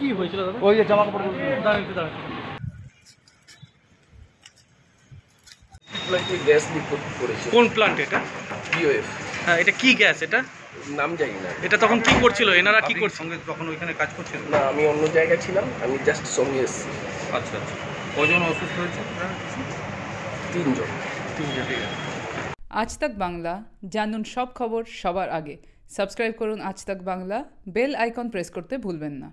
কি হয়েছিল ওই যে জামা কাপড় দাঁড়ান একটু গ্যাস লিক করেছে কোন প্লান্ট এটা পিওএফ হ্যাঁ এটা কি গ্যাস এটা? নাম জানি না। এটা তখন কি করছিল? এনারা কি করছিল? তখন ওইখানে কাজ করছিল না আমি অন্য জায়গায় ছিলাম আমি জাস্ট সঙ্গে এসেছি। আচ্ছা আচ্ছা। কজন অসুস্থ হয়েছে? তিনজন। তিনজন ঠিক আছে। আজ তাক বাংলা জানুন সব খবর সবার আগে। সাবস্ক্রাইব করুন আজ তাক বাংলা বেল আইকন প্রেস করতে ভুলবেন না।